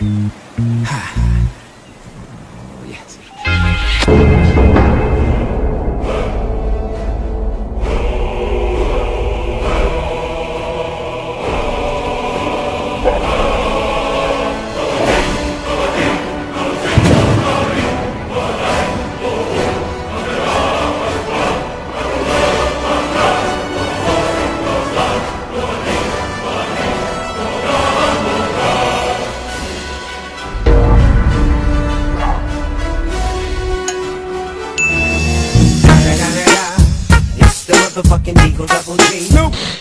Ha. the motherfucking Eagle Double G. Nope.